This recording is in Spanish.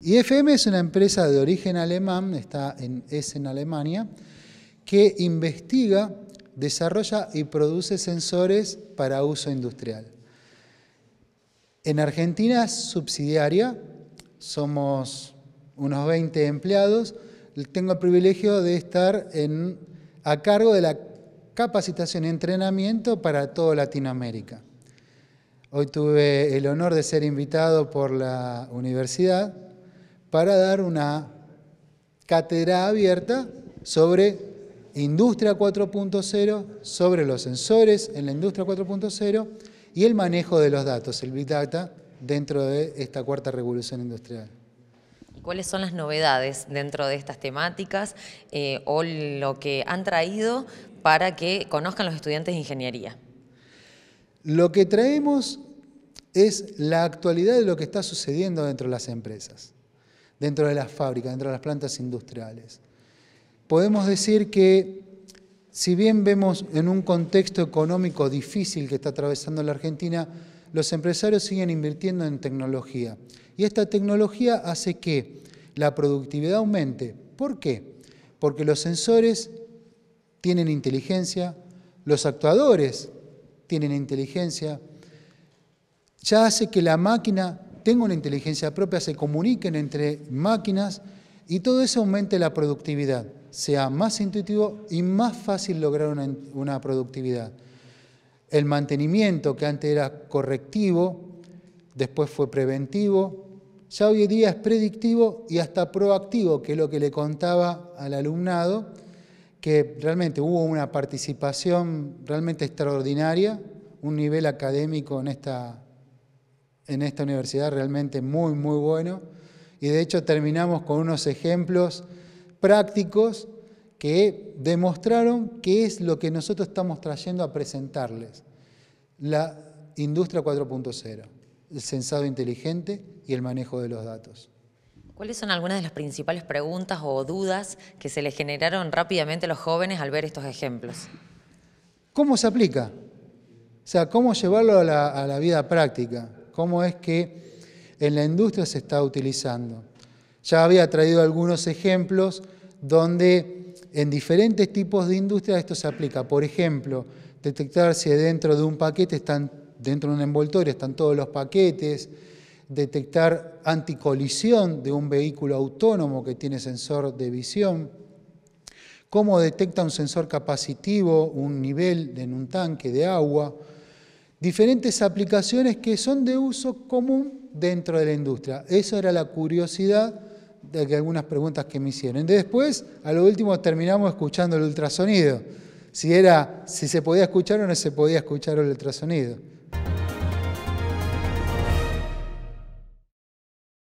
IFM es una empresa de origen alemán, está en Essen, Alemania, que investiga, desarrolla y produce sensores para uso industrial. En Argentina es subsidiaria, somos unos 20 empleados, tengo el privilegio de estar a cargo de la capacitación y entrenamiento para toda Latinoamérica. Hoy tuve el honor de ser invitado por la universidad para dar una cátedra abierta sobre Industria 4.0, sobre los sensores en la Industria 4.0 y el manejo de los datos, el Big Data, dentro de esta cuarta revolución industrial. ¿Cuáles son las novedades dentro de estas temáticas eh, o lo que han traído para que conozcan los estudiantes de ingeniería? Lo que traemos es la actualidad de lo que está sucediendo dentro de las empresas dentro de las fábricas, dentro de las plantas industriales. Podemos decir que si bien vemos en un contexto económico difícil que está atravesando la Argentina, los empresarios siguen invirtiendo en tecnología. Y esta tecnología hace que la productividad aumente. ¿Por qué? Porque los sensores tienen inteligencia, los actuadores tienen inteligencia, ya hace que la máquina tenga una inteligencia propia, se comuniquen entre máquinas y todo eso aumente la productividad, sea más intuitivo y más fácil lograr una, productividad. El mantenimiento que antes era correctivo, después fue preventivo, ya hoy en día es predictivo y hasta proactivo, que es lo que le contaba al alumnado, que realmente hubo una participación realmente extraordinaria, un nivel académico en esta en esta universidad realmente muy, muy bueno. Y de hecho terminamos con unos ejemplos prácticos que demostraron qué es lo que nosotros estamos trayendo a presentarles. La industria 4.0, el sensado inteligente y el manejo de los datos. ¿Cuáles son algunas de las principales preguntas o dudas que se les generaron rápidamente a los jóvenes al ver estos ejemplos? ¿Cómo se aplica? O sea, ¿cómo llevarlo a la, a la vida práctica? Cómo es que en la industria se está utilizando. Ya había traído algunos ejemplos donde en diferentes tipos de industria esto se aplica. Por ejemplo, detectar si dentro de un paquete están, dentro de un envoltorio están todos los paquetes, detectar anticolisión de un vehículo autónomo que tiene sensor de visión, cómo detecta un sensor capacitivo un nivel en un tanque de agua, diferentes aplicaciones que son de uso común dentro de la industria. Eso era la curiosidad de algunas preguntas que me hicieron. Después, a lo último, terminamos escuchando el ultrasonido. Si, era, si se podía escuchar o no se podía escuchar el ultrasonido.